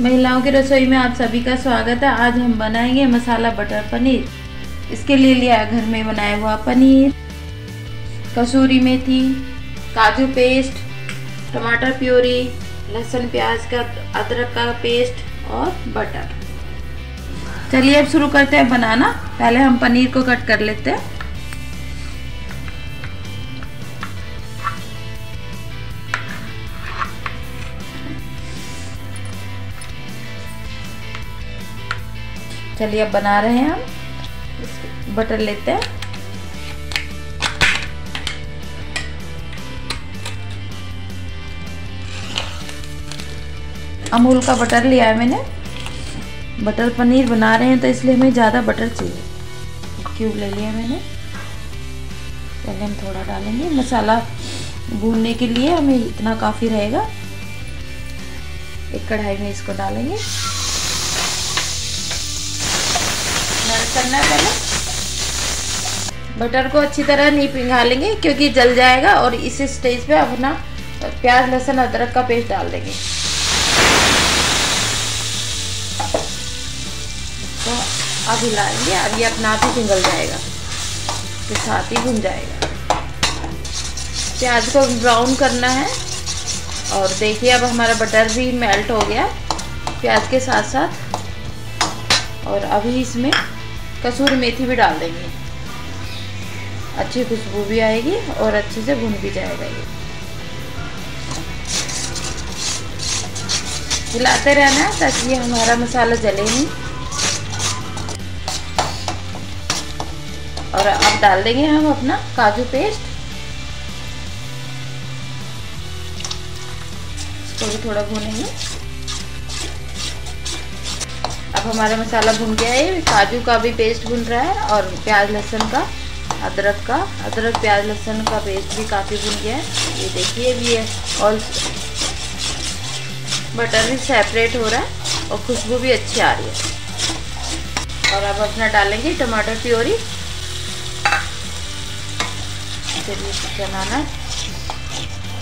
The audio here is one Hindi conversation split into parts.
महिलाओं की रसोई में आप सभी का स्वागत है। आज हम बनाएँगे मसाला बटर पनीर। इसके लिए लिया घर में बनाया हुआ पनीर। कसूरी मेथी, काजू पेस्ट, टमाटर प्योरी, लहसुन प्याज का अदरक का पेस्ट और बटर। चलिए अब शुरू करते हैं बनाना। पहले हम पनीर को कट कर लेते हैं। चलिए अब बना रहे हैं हम। बटर लेते हैं। अमूल का बटर लिया है मैंने। बटर पनीर बना रहे हैं तो इसलिए हमें ज़्यादा बटर चाहिए। क्यूब ले लिया मैंने। पहले हम थोड़ा डालेंगे। मसाला भूनने के लिए हमें इतना काफ़ी रहेगा। एक कढ़ाई में इसको डालेंगे। करना है पहले। बटर को अच्छी तरह नहीं पिघालेंगे क्योंकि जल जाएगा और इस स्टेज पे अपना प्याज, लहसुन, अदरक का पेस्ट डाल देंगे। तो अब हिलाएँगे, अब ये अपना आप ही पिघल जाएगा। के साथ ही भुन जाएगा। प्याज को ब्राउन करना है। और देखिए, अब हमारा बटर भी मेल्ट हो गया। प्याज के साथ साथ और अभी इसमें कसूरी मेथी भी डाल देंगे। अच्छी खुशबू भी आएगी और अच्छे से भुन भी जाएगा ये। हिलाते रहना ताकि ये हमारा मसाला जले नहीं। और अब डाल देंगे हम अपना काजू पेस्ट। इसको भी थोड़ा भूनेंगे। हमारा मसाला भुन गया है। काजू का भी पेस्ट भुन रहा है और प्याज लहसुन का, अदरक का। अदरक, प्याज, लहसुन का पेस्ट भी काफ़ी भुन गया है। ये देखिए भी है। और बटर भी सेपरेट हो रहा है और खुशबू भी अच्छी आ रही है। और अब अपना डालेंगे टमाटर प्योरी चलिए बनाना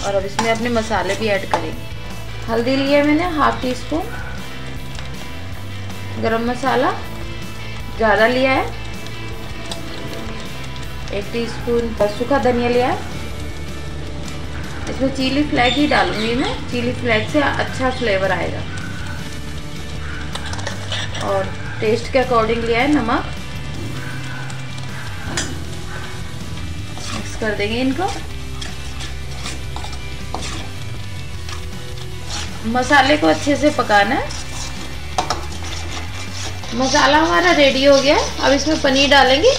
और अब इसमें अपने मसाले भी ऐड करेंगे। हल्दी लिए मैंने हाफ़ टी स्पून गरम मसाला, ज़्यादा लिया है। एक टीस्पून सूखा धनिया लिया है। इसमें चिली फ्लैग ही डालूँगी मैं। चिली फ्लैग से अच्छा फ्लेवर आएगा। और टेस्ट के अकॉर्डिंग लिया है नमक। मिक्स कर देंगे इनको। मसाले को अच्छे से पकाना है। मसाला हमारा रेडी हो गया अब इसमें पनीर डालेंगे।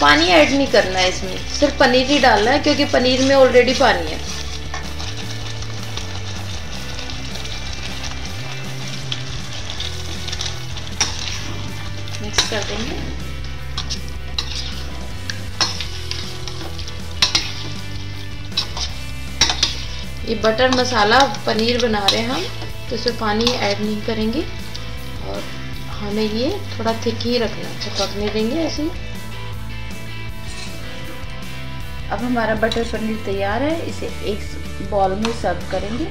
पानी ऐड नहीं करना है इसमें। सिर्फ़ पनीर ही डालना है, क्योंकि पनीर में ऑलरेडी पानी है। मिक्स कर देंगे। ये बटर मसाला पनीर बना रहे हैं हम तो इसमें पानी ऐड नहीं करेंगे। और हमें ये थोड़ा थिक ही रखना है पकने देंगे ऐसे अब हमारा बटर पनीर तैयार है, इसे एक बॉल में सर्व करेंगे।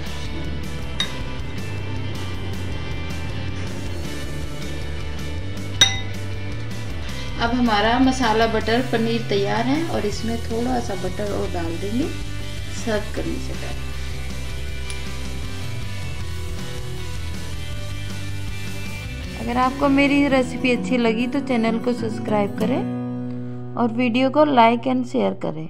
अब हमारा मसाला बटर पनीर तैयार है और इसमें थोड़ा सा बटर और डाल देंगे सर्व करने से पहले। अगर आपको मेरी रेसिपी अच्छी लगी तो चैनल को सब्सक्राइब करें और वीडियो को लाइक एंड शेयर करें।